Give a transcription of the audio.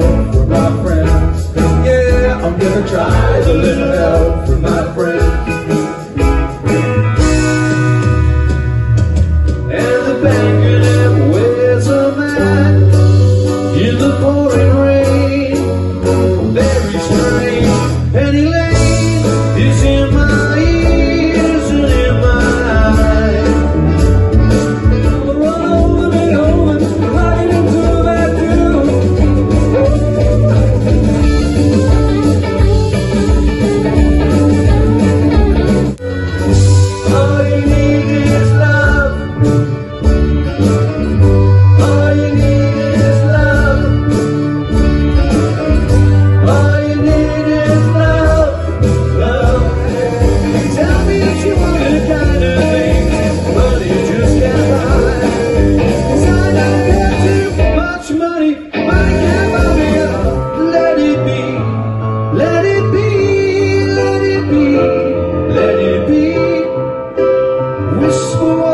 help from my friends. Yeah, I'm gonna try a little help from my whisper